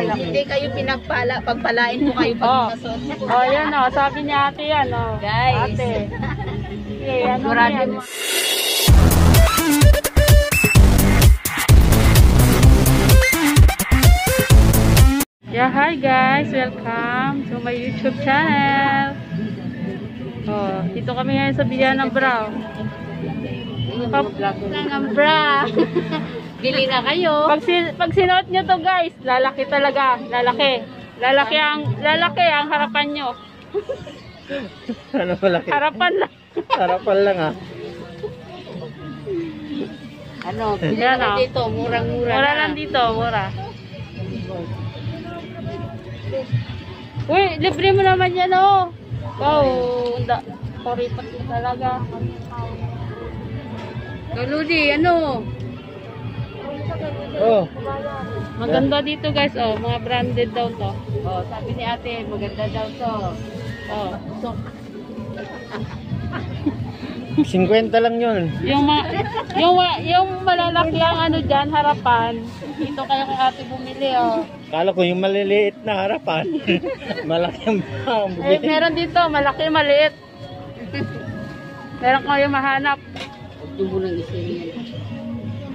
lang. Hindi kayo pinagpala. Pagpalain po kayo pag Oh. Oh, yan oh. Sabi niya ate yan oh. Guys. Ate. Sige, ano yan? mo. Yeah, hi guys! Welcome to my YouTube channel. Oh, dito kami ngayon sa Bilihan ng Brow. Ang bra. Bili na kayo. pag, sin pag sinuot nyo to guys, lalaki talaga. Lalaki. Lalaki ang, lalaki ang harapan nyo. Ano malaki? Harapan lang. Harapan lang ah. Ano, bili Yan, na oh. dito. Murang-mura Mura na. lang dito, mura. Uy, libre mo naman yan oh. Wow, da, koripat mo talaga. Luludi, ano? Oh, Maganda dito guys, oh, mga branded daw to. Oh, sabi ni ate, maganda daw to. Oh. So, 50 lang yun. Yung mga, yung, wa- yung malalaki ang ano dyan, harapan. Dito kayo kay ate bumili, oh. Kala ko yung maliliit na harapan. Malaki ang ang Eh, meron dito, malaki, maliit. Meron kayo mahanap. huwag mo lang isingin.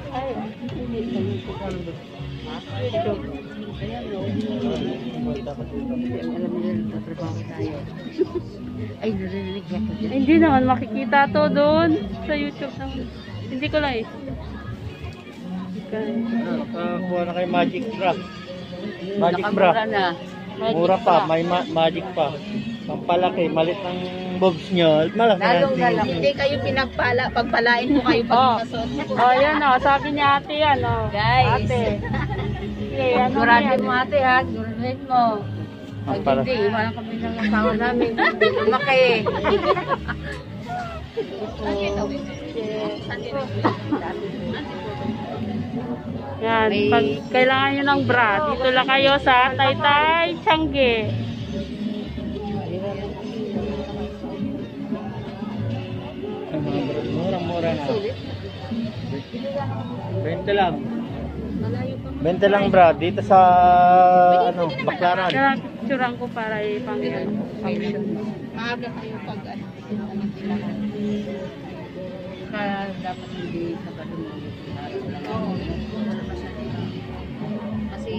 Ay, no. Alam mo yun, tatrabaho tayo. Ay, narinig ako dyan. Hindi naman makikita to doon sa YouTube naman. Hindi ko lang eh. Okay. Nakakuha na kay Magic Bra. Magic Bra. Mura pa, may ma- magic pa. Pampalaki, malit ang bobs nyo. Malaki Lalong ang lalaki. Hindi kayo pinagpala. Pagpalain po kayo pag Oh. nasot. Oh, yan oh. Sabi niya ate yan oh. Guys. Ate. Sige, ano Sigurado yan? mo ate ha. Sigurado mo. Pag hindi, iwanan kami ng asawa namin. Hindi lumaki. Yan. May- Pag kailangan nyo ng bra, dito lang kayo sa Taytay, Changi. 20 lang. 20 lang bra, dito sa ano, Baklaran. Kaya picturean ko para ipang function. Maaga kayo pag ano. Kaya dapat hindi ka pa lumulog. Kasi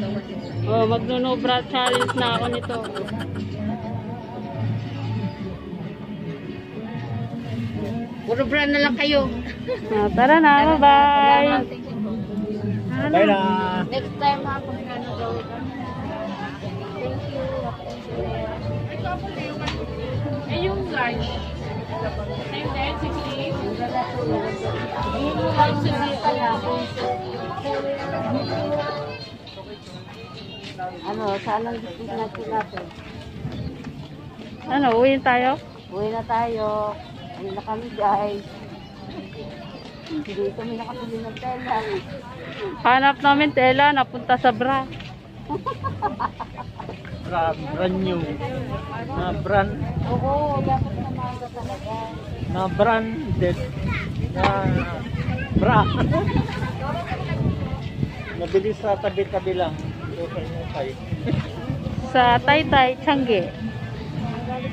gawin din sa Oh, magnuno bra challenge na ako nito. Puro brand na lang kayo. Ah, tara na, bye-bye. Bye na. Next time ha, pag ano daw. Thank you. Eh, yung large. Same din, 60. Ano, saan ang gusto natin natin? Ano, uwi tayo? Uwi na tayo. Ano na kami guys. Hindi kami nakapili ng tela. Hanap namin tela, napunta sa bra. Bra, brand new. Na brand, Oo, dapat na maaga talaga. na branded. Na bra. Nabili sa tabi-tabi lang. Sa Taytay, Changi.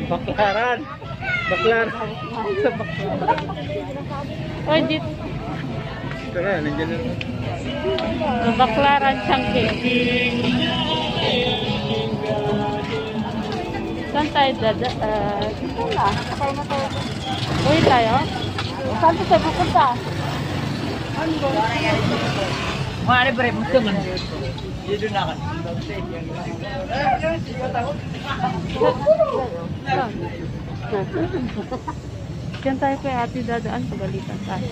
Baklaran. Baklaran. Sa Baklaran. Oy, dito. Ito na, nandiyan na. Sa Baklaran, Changi. Saan tayo dada? Uh, na tayo. uwi tayo? Saan tayo pupunta? Mare bre, gusto man. Dito na kan. Diyan tayo kay ate dadaan, pagalitan tayo.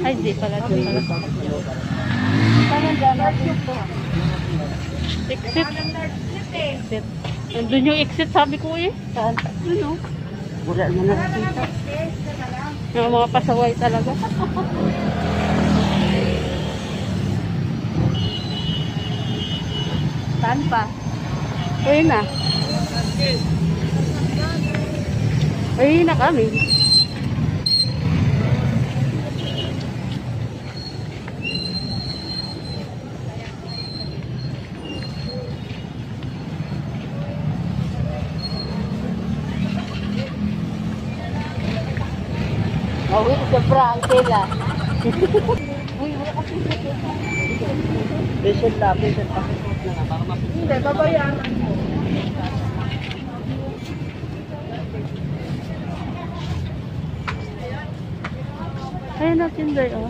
Ay, di pala. Di pala. Saan ang daan natin ito? Exit. Exit. Nandun yung exit, sabi ko eh. Saan? Ano? Wala na nakikita. Yung mga pasaway talaga. Saan pa? Uwi na. Ay, na kami. Mawit sa Frankela. Uy, wala ka Patient na, patient pa. Hindi, babayaan ako. Ayan na Tinder, oh.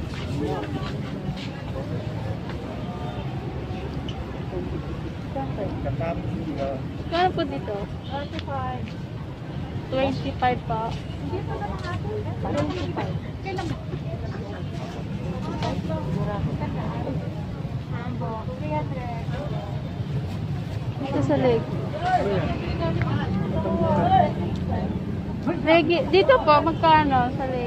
Kano po dito? 25. 25 pa. 25. Kailan ba? Dito sa lake. Legi, dito po, magkano sa lake?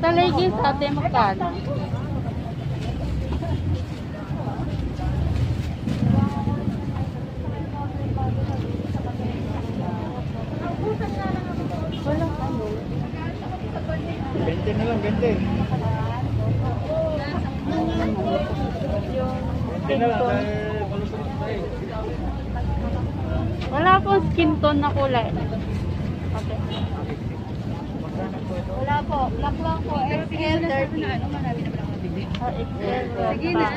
Talay gis ate magkano? na kulay. Okay. Wala po. Black lang po. XL 30. Oh, XL. Sige na.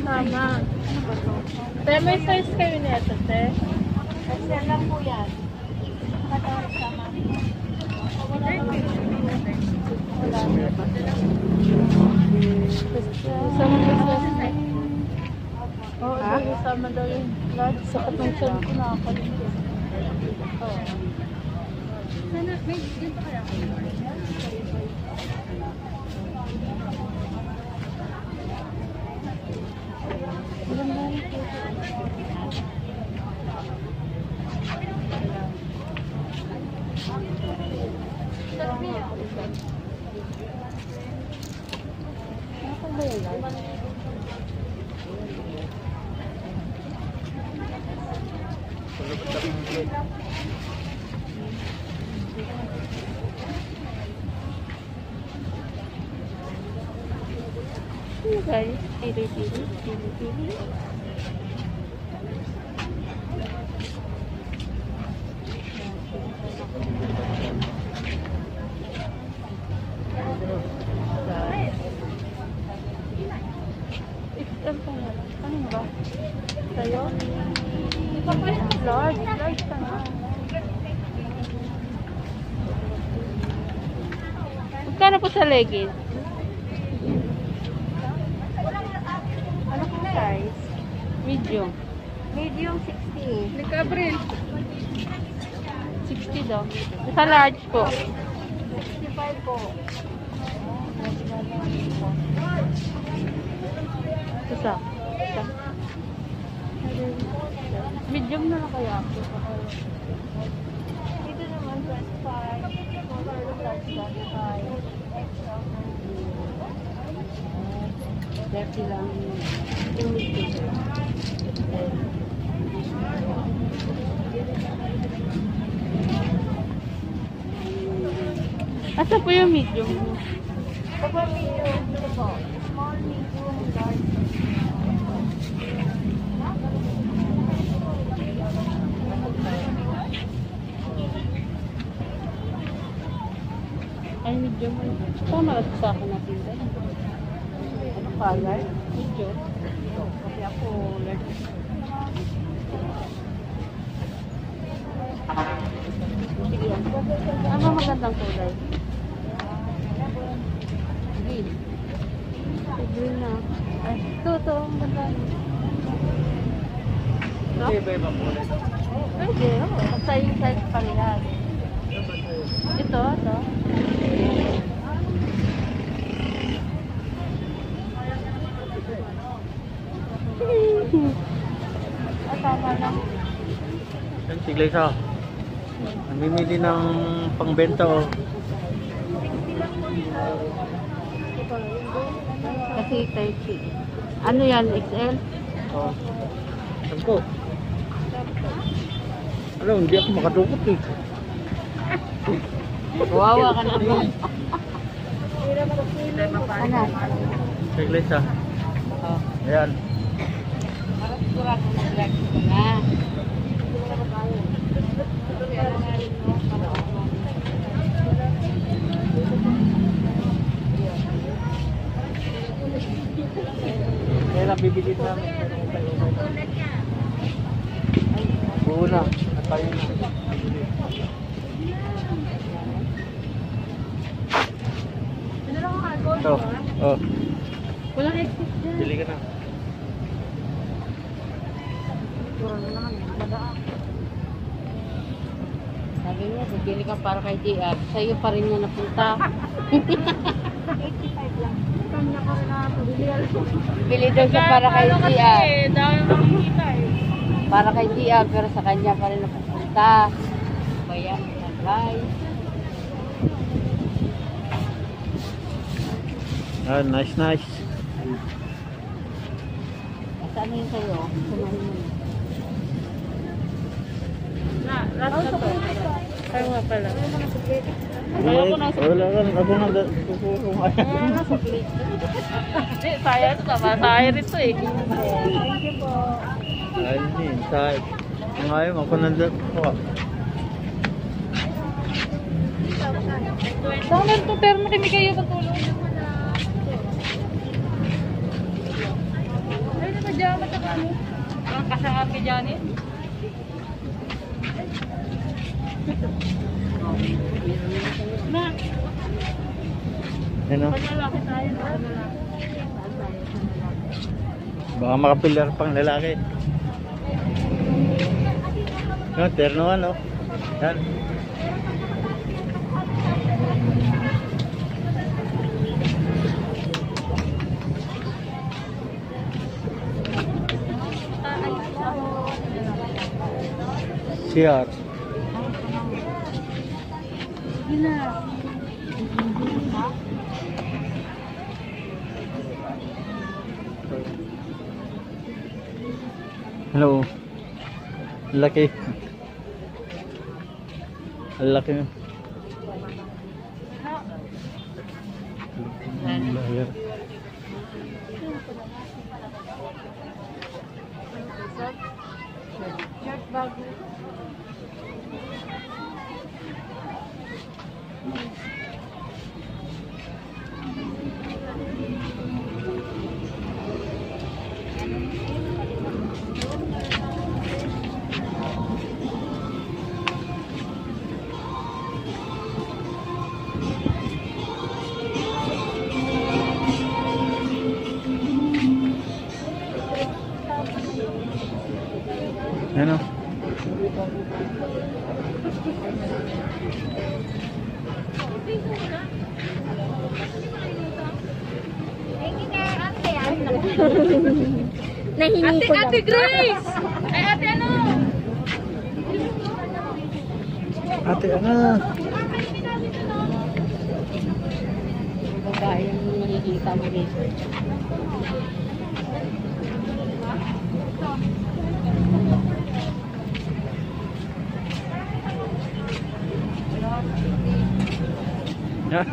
Tama. Ano ba to? Te, may size kayo nito, te. Kasi alam po yan. Katawag sa mami. Wala naman. Wala naman. Oo, oh, isama daw yung vlog. Sa katungsan ko na ako rin. Oo. Sana, may dito kaya ako. pili, pili, pili. Ano ba? Sa'yo? Large, large ka na. Magkano po sa leggings? Medium 60. Ni Gabriel. 60 daw. Sa large po. 65 po. Isa. Isa. Medium na lang kaya ako. Dito naman, 25. 25 that silang tulog ko. Asa po yung medium mo? Papa medium ito po. Small, medium, large. Ay, medium. Tama at sa akin palay, medyo. Kasi ako, like, Sige. Ano magandang kulay? Green. Green na. Ay, ito, ito. Ang ganda. No? Pwede ba kulay ito? Pwede, oo. Sa yung size parehas. Ito, ito. tama lang. Yan, si Glaysa. Namimili ng pangbenta oh. Kasi 30. Ano yan, XL? Oh. Saan ko? Alam, hindi ako makadukot eh. Wawa ka na po. ano? Si Glaysa. Oh. Ayan. Sigurado mag-vlog ka na. Kaya lang bibigit namin. Buo na. At tayo na. Ito. Oh. Walang exit dyan. Bili ka na. Sabi niya, bibili ka para kay JR. Sa'yo pa rin niya napunta. Bili daw siya para kay kasi, JR. dami makikita eh. Para kay JR, pero sa kanya pa rin napupunta. Bayan na guys. Ah, nice, nice. Saan ano yun sa'yo? Sumahin mo na. Na, last na to. Ayaw nga pala. Wala, wala ka. Ako na tutulong. Hindi, sayang ito. Tayo rito eh. Ayun din. Sahib. Ang ayaw, ako na ako. Sana ito, pero nakimi kayo patulong. Ay, nakajama sa kano. Ang kasangat kay Janet. Na, Ano? Baka makapilar pang lalaki. Yan, terno ano. Yan. CR. Hello. Ang Laki. Nahingi ko Ate Grace! Ay, ate ano? Ate, ano? babae yung nakikita mo dito. Yan.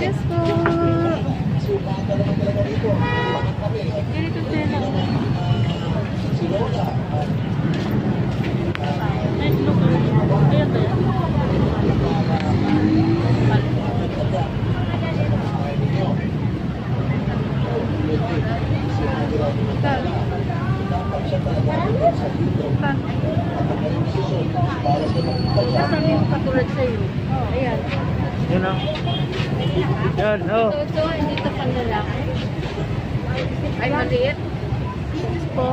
Yes po. Ganito sila. Ay, look. Ayan ba yan? Sabi mo katulad sa'yo. Ayan. Yan, oh. Ito, ito, hindi ito pang lalaki. Ay, maliit. po.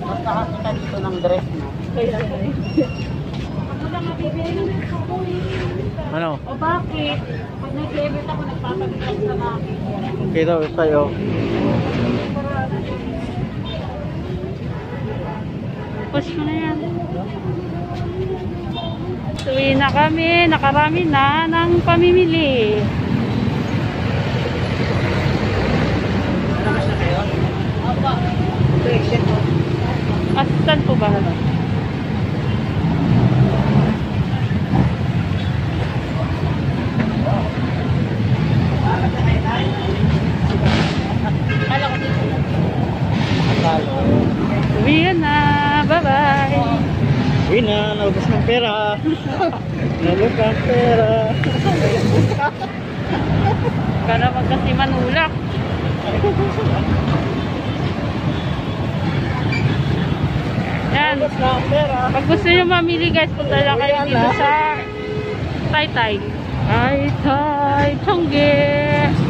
Mas nakakita dito ng dress mo. Ano? O bakit? Pag nag-debit ako, nagpapagkat sa akin. Kita ko sa'yo. Push mo na yan. Uwi na kami. Nakarami na ng pamimili. Correction po. Ba? Uwi na. Bye-bye. Uy na, naubos ng pera. naubos ng pera. Ka naman kasi manulak. Yan. Pag gusto nyo mamili guys, punta lang kayo dito sa Taytay. Taytay, Chongge. Tayo.